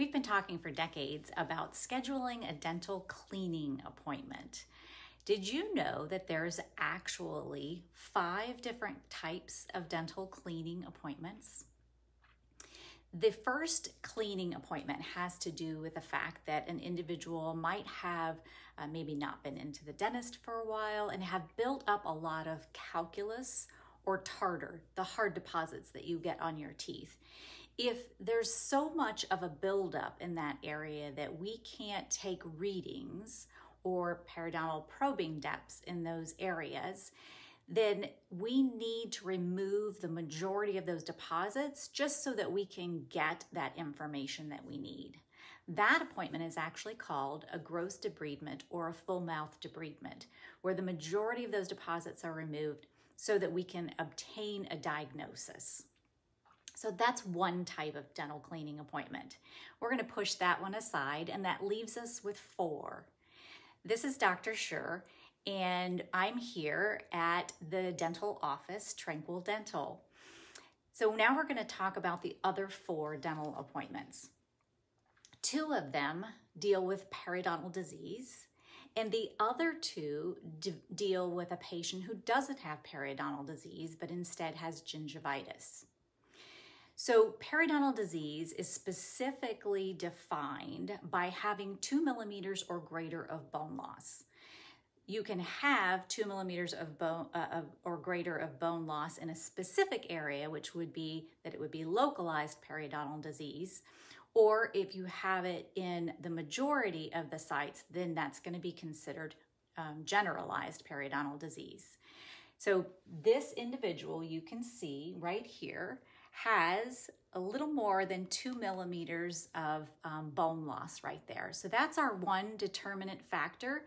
We've been talking for decades about scheduling a dental cleaning appointment. Did you know that there's actually five different types of dental cleaning appointments? The first cleaning appointment has to do with the fact that an individual might have uh, maybe not been into the dentist for a while and have built up a lot of calculus or tartar, the hard deposits that you get on your teeth. If there's so much of a buildup in that area that we can't take readings or periodontal probing depths in those areas, then we need to remove the majority of those deposits just so that we can get that information that we need. That appointment is actually called a gross debridement or a full mouth debridement, where the majority of those deposits are removed so that we can obtain a diagnosis. So that's one type of dental cleaning appointment. We're going to push that one aside, and that leaves us with four. This is Dr. Scheurer, and I'm here at the dental office, Tranquil Dental. So now we're going to talk about the other four dental appointments. Two of them deal with periodontal disease, and the other two deal with a patient who doesn't have periodontal disease but instead has gingivitis. So, periodontal disease is specifically defined by having two millimeters or greater of bone loss you can have two millimeters of bone uh, of, or greater of bone loss in a specific area, which would be that it would be localized periodontal disease. Or if you have it in the majority of the sites, then that's going to be considered um, generalized periodontal disease. So this individual you can see right here has a little more than two millimeters of um, bone loss right there. So that's our one determinant factor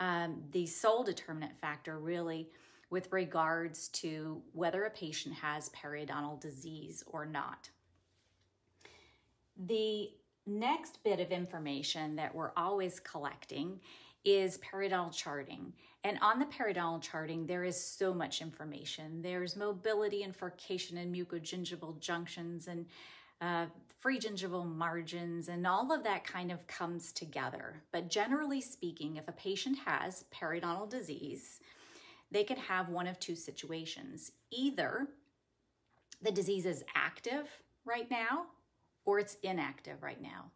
um, the sole determinant factor really with regards to whether a patient has periodontal disease or not. The next bit of information that we're always collecting is periodontal charting. And on the periodontal charting, there is so much information. There's mobility and furcation and mucogingival junctions and uh, free gingival margins, and all of that kind of comes together. But generally speaking, if a patient has periodontal disease, they could have one of two situations. Either the disease is active right now or it's inactive right now.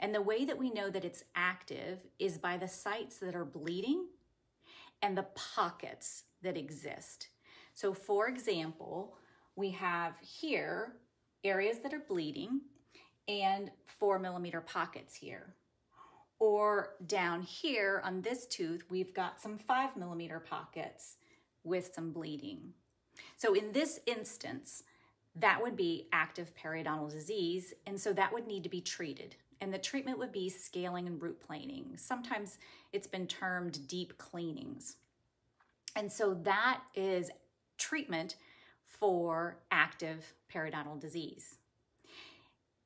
And the way that we know that it's active is by the sites that are bleeding and the pockets that exist. So, for example, we have here areas that are bleeding and four millimeter pockets here. Or down here on this tooth, we've got some five millimeter pockets with some bleeding. So in this instance, that would be active periodontal disease, and so that would need to be treated. And the treatment would be scaling and root planing. Sometimes it's been termed deep cleanings. And so that is treatment for active periodontal disease.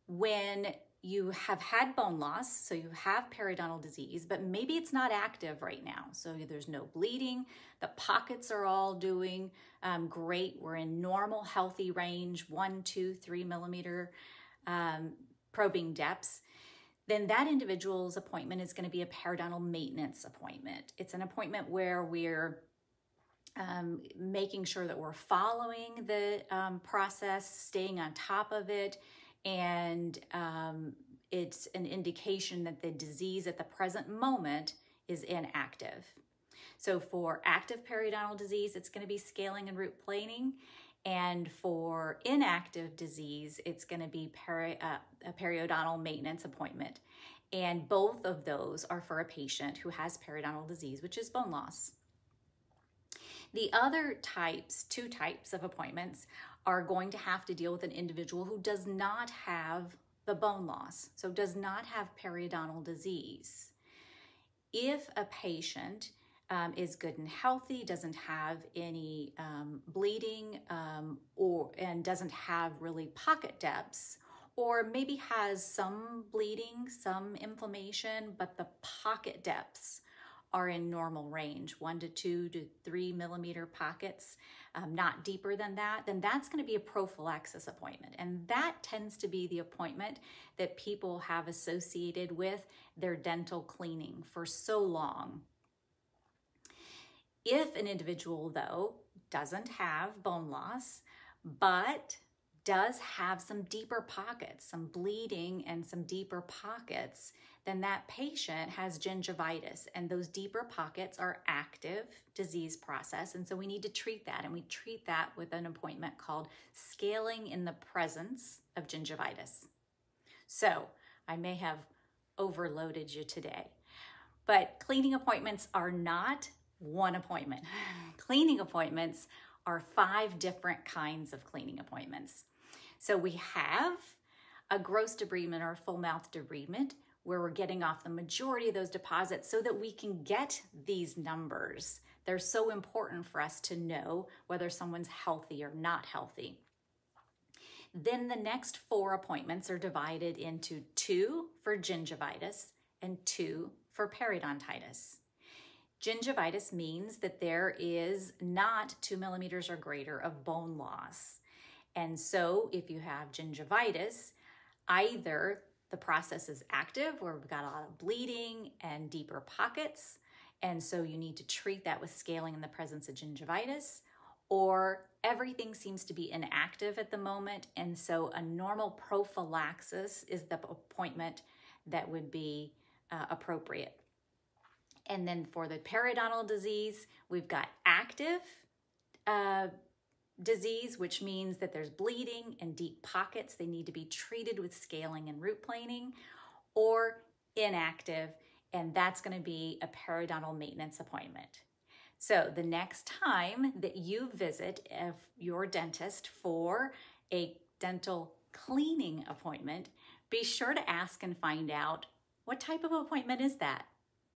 When you have had bone loss, so you have periodontal disease, but maybe it's not active right now. So there's no bleeding. The pockets are all doing um, great. We're in normal, healthy range, one, two, three millimeter um, probing depths. Then that individual's appointment is going to be a periodontal maintenance appointment. It's an appointment where we're um, making sure that we're following the um, process, staying on top of it, and um, it's an indication that the disease at the present moment is inactive. So for active periodontal disease, it's going to be scaling and root planing. And for inactive disease, it's going to be peri uh, a periodontal maintenance appointment. And both of those are for a patient who has periodontal disease, which is bone loss. The other types, two types of appointments, are going to have to deal with an individual who does not have the bone loss, so does not have periodontal disease. If a patient um, is good and healthy, doesn't have any um, bleeding, um, or and doesn't have really pocket depths, or maybe has some bleeding, some inflammation, but the pocket depths are in normal range, one to two to three millimeter pockets. um, not deeper than that, then that's going to be a prophylaxis appointment. And that tends to be the appointment that people have associated with their dental cleaning for so long. If an individual, though, doesn't have bone loss, but does have some deeper pockets, some bleeding and some deeper pockets, then that patient has gingivitis. And those deeper pockets are active disease process. And so we need to treat that. And we treat that with an appointment called scaling in the presence of gingivitis. So I may have overloaded you today, but cleaning appointments are not one appointment. cleaning appointments are five different kinds of cleaning appointments. So we have a gross debridement or a full mouth debridement where we're getting off the majority of those deposits so that we can get these numbers. They're so important for us to know whether someone's healthy or not healthy. Then the next four appointments are divided into two for gingivitis and two for periodontitis. Gingivitis means that there is not two millimeters or greater of bone loss. And so if you have gingivitis, either the process is active where we've got a lot of bleeding and deeper pockets, and so you need to treat that with scaling in the presence of gingivitis, or everything seems to be inactive at the moment, and so a normal prophylaxis is the appointment that would be uh, appropriate. And then for the periodontal disease, we've got active uh, disease, which means that there's bleeding and deep pockets. They need to be treated with scaling and root planing, or inactive, and that's going to be a periodontal maintenance appointment. So the next time that you visit your dentist for a dental cleaning appointment, be sure to ask and find out what type of appointment is that?